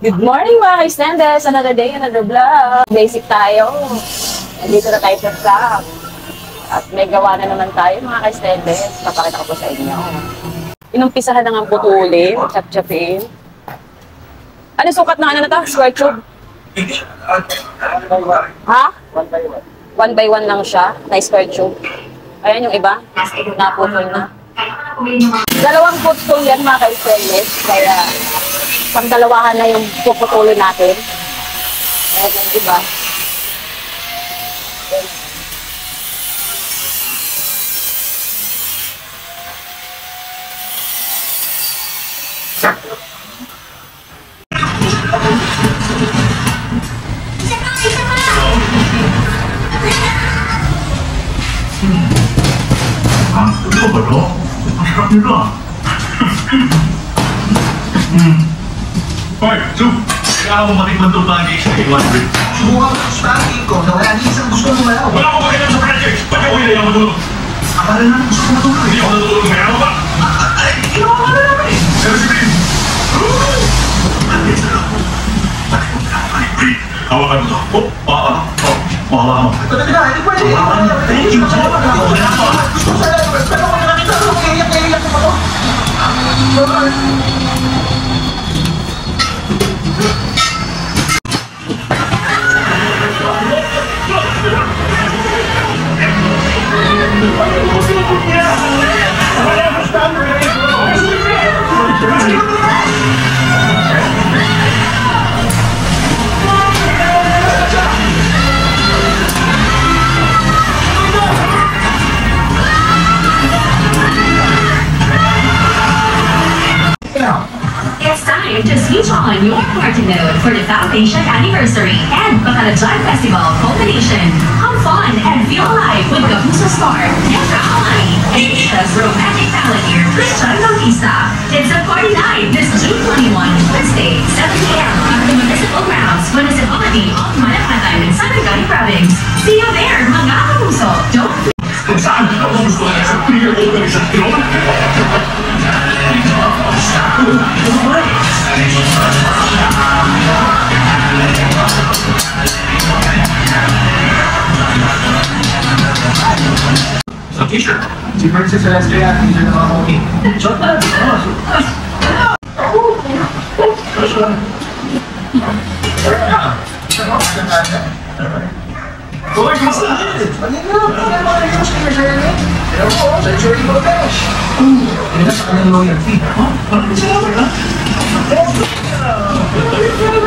Good morning mga Istendes! Another day, another vlog! Basic tayo. Dito na tayo sa shop. At may gawa na naman tayo mga Istendes. Papakita ko po sa inyo. Inumpisahan na nga putulin, chap-chapin. Ano sukat ng ano na to? Square tube? Ha? One by one. One by one lang siya, na square tube. Ayan yung iba, na-putol na. Dalawang putol yan mga ka Kaya pangdalawahan na yung puputuloy natin. Ayan, yung iba. Ang sarap nito. Ang sarap nito. Hmm. Part 2! Kaya ako makikman itong bagay sa iwan rin. Subukan ko sa bagay ko na wala ni isang gusto mo malaw. Wala akong pakialam sa project! Ba't ako hindi ako matulog? Akala na gusto ko matulog. Hindi ako natulog. Kaya ako ah, ba? Ah, ay, ginawa ka na naman eh. Pero si Green! Oh, oh, hawakan mo ito. Oh, paa. Oh, mahawakan mo. Ito na kita, hindi pwede. Thank you. Gusto ko sa lahat. Pero kung nakita ko, kaya kaya kaya ko pa ito. time to switch on your party mode for the Foundation Anniversary and Bakalajay Festival combination. Have fun and feel alive with the Kapusa star Petra Alay and Isha's romantic balladeer Christian Bautista. It's a party night this June 21, Wednesday, 7 p.m. at the Municipal Grounds, Municipality of Manapatan in Sanagani Province. See you there, mga kapuso. Don't kung saan ang gumawa sa pinaorganisasyon. Ano ba? teacher. Two princes and SJ actors are not all me. Shut that Ой, красавец! They're all over. It's finish. your feet. What is huh?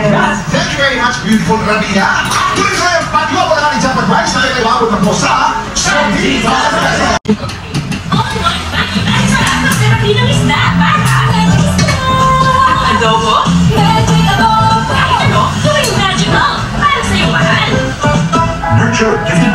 Thank you very much, beautiful Rabia. Tulize mpatiwa kwa nani chapa kwa isa lele wangu na posa. So be Adobo? Magic adobo! Nurture, gifted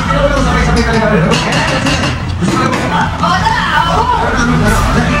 Oh, no!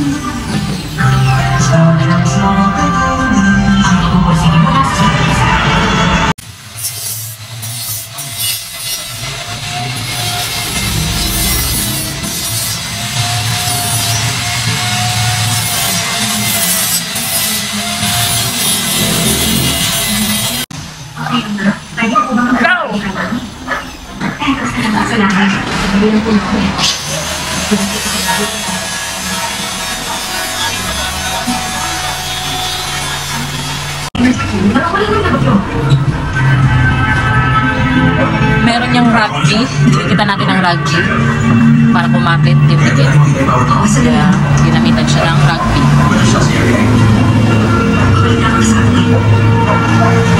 Não! Não! rugby. Kita natin ang rugby para kumakit yung ticket. Kaya ginamitan siya ng rugby. Thank you.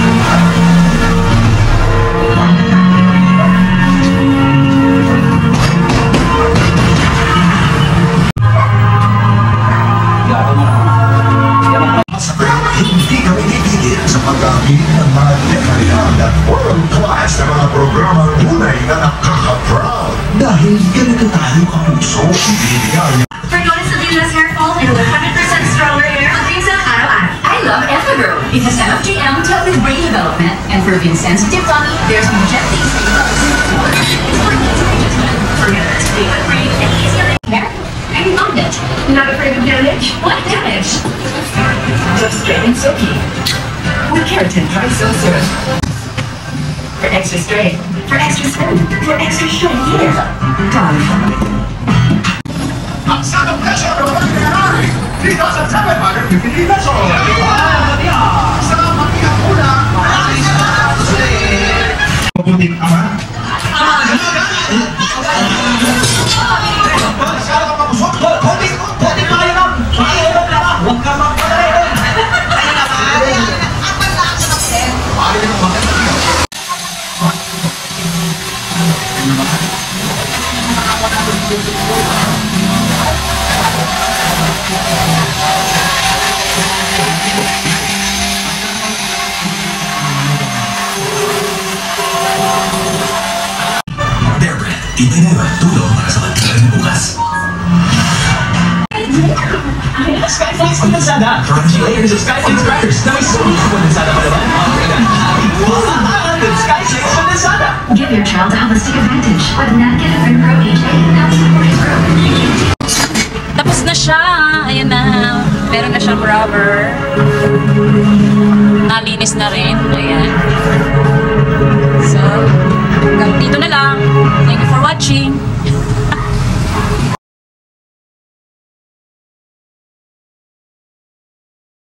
Dahil For notice of hair fall and 100% stronger hair I love Evergrow because MFGM dealt with brain development and for being sensitive. there's no gently Not afraid of damage? What damage? Just straight and silky. With keratin so serum. For extra strength. For extra spin, for extra show, here. Done. I'm pressure, but we're working He doesn't tell it, y tener Arturo para sa pagkain bukas. Thanks to Lazada for crunchy layers of Sky naman. Give your child a holistic advantage with Napkin and Pro HA now supporting Pro. Tapos na siya. Ayan na. Meron na siyang rubber. Nalinis na rin. Ayan. So, hanggang dito na lang. Thank you Tchau.